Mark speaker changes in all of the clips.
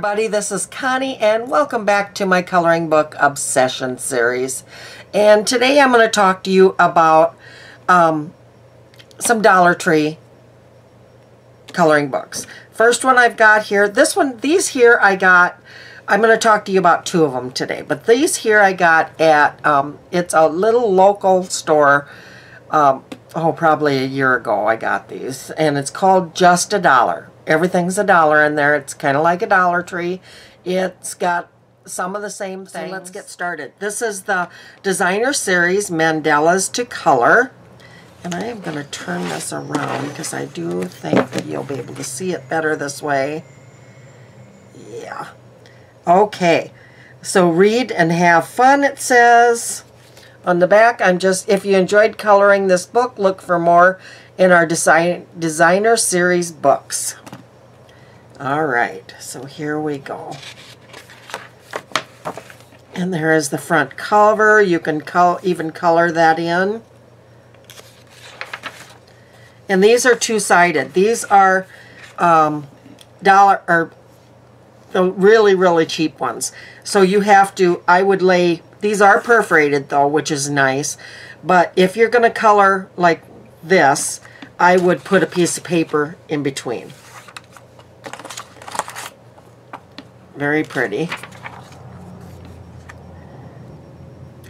Speaker 1: Everybody, this is Connie and welcome back to my coloring book obsession series. And today I'm going to talk to you about um, some Dollar Tree coloring books. First one I've got here, this one, these here I got, I'm going to talk to you about two of them today. But these here I got at, um, it's a little local store, um, oh probably a year ago I got these. And it's called Just a Dollar everything's a dollar in there. It's kind of like a Dollar Tree. It's got some of the same things. So let's get started. This is the designer series Mandalas to Color. And I am going to turn this around because I do think that you'll be able to see it better this way. Yeah. Okay. So read and have fun, it says. On the back, I'm just, if you enjoyed coloring this book, look for more in our design, designer series books. All right, so here we go. And there is the front cover. You can col even color that in. And these are two-sided. These are um, dollar or the really, really cheap ones. So you have to, I would lay, these are perforated though, which is nice. But if you're going to color like this, I would put a piece of paper in between. Very pretty.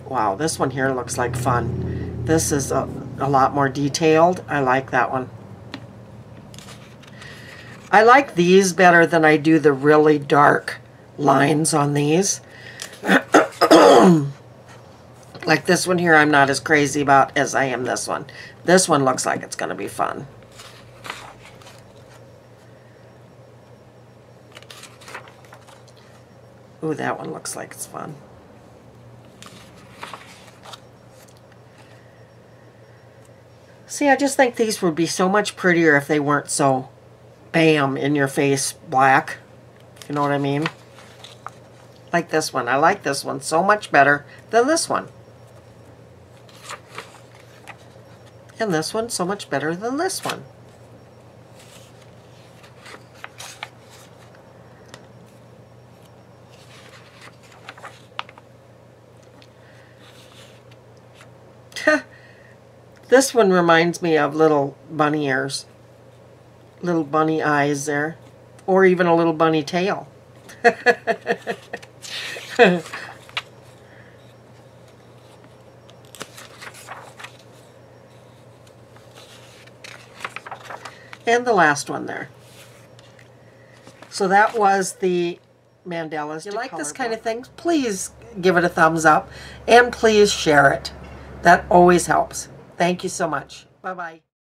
Speaker 1: Wow, this one here looks like fun. This is a, a lot more detailed. I like that one. I like these better than I do the really dark lines on these. like this one here I'm not as crazy about as I am this one. This one looks like it's going to be fun. Ooh, that one looks like it's fun. See, I just think these would be so much prettier if they weren't so bam in your face black. You know what I mean? Like this one. I like this one so much better than this one. And this one so much better than this one. this one reminds me of little bunny ears. Little bunny eyes there. Or even a little bunny tail. and the last one there. So that was the mandalas. If you like this kind of thing, please give it a thumbs up and please share it. That always helps. Thank you so much. Bye-bye.